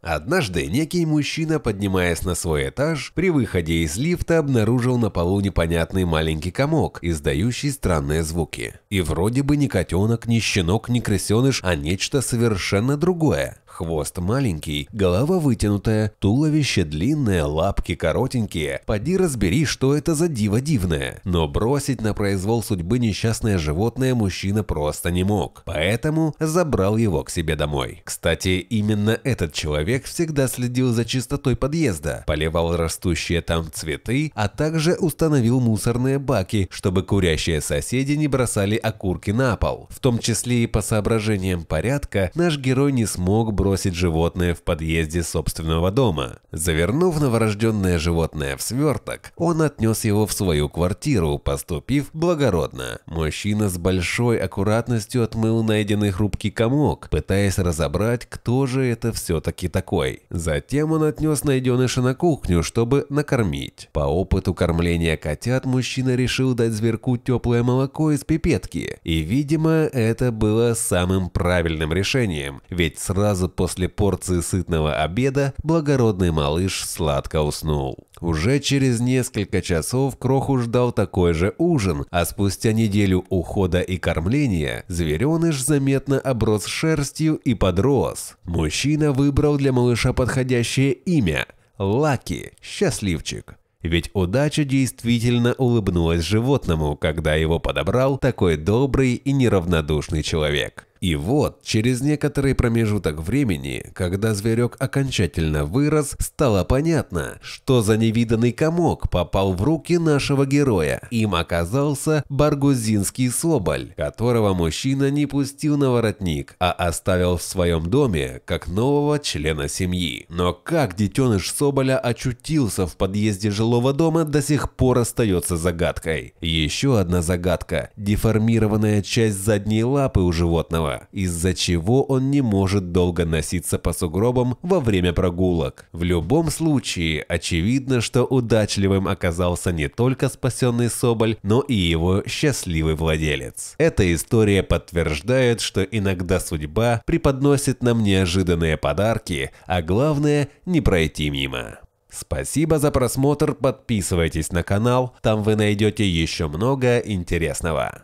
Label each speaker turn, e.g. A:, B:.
A: Однажды некий мужчина, поднимаясь на свой этаж, при выходе из лифта обнаружил на полу непонятный маленький комок, издающий странные звуки. И вроде бы не котенок, не щенок, не крысеныш, а нечто совершенно другое. Хвост маленький, голова вытянутая, туловище длинное, лапки коротенькие. Поди разбери, что это за диво дивное. Но бросить на произвол судьбы несчастное животное мужчина просто не мог. Поэтому забрал его к себе домой. Кстати, именно этот человек всегда следил за чистотой подъезда, поливал растущие там цветы, а также установил мусорные баки, чтобы курящие соседи не бросали окурки на пол. В том числе и по соображениям порядка наш герой не смог бросить бросить животное в подъезде собственного дома. Завернув новорожденное животное в сверток, он отнес его в свою квартиру, поступив благородно. Мужчина с большой аккуратностью отмыл найденный хрупкий комок, пытаясь разобрать, кто же это все-таки такой. Затем он отнес найденыша на кухню, чтобы накормить. По опыту кормления котят мужчина решил дать зверку теплое молоко из пипетки. И, видимо, это было самым правильным решением, ведь сразу после порции сытного обеда благородный малыш сладко уснул. Уже через несколько часов Кроху ждал такой же ужин, а спустя неделю ухода и кормления звереныш заметно оброс шерстью и подрос. Мужчина выбрал для малыша подходящее имя – Лаки, счастливчик. Ведь удача действительно улыбнулась животному, когда его подобрал такой добрый и неравнодушный человек. И вот, через некоторый промежуток времени, когда зверек окончательно вырос, стало понятно, что за невиданный комок попал в руки нашего героя. Им оказался баргузинский соболь, которого мужчина не пустил на воротник, а оставил в своем доме как нового члена семьи. Но как детеныш соболя очутился в подъезде жилого дома до сих пор остается загадкой. Еще одна загадка – деформированная часть задней лапы у животного Кириллова, из-за чего он не может долго носиться по сугробам во время прогулок. В любом случае, очевидно, что удачливым оказался не только спасенный Соболь, но и его счастливый владелец. Эта история подтверждает, что иногда судьба преподносит нам неожиданные подарки, а главное не пройти мимо. Спасибо за просмотр, подписывайтесь на канал, там вы найдете еще много интересного.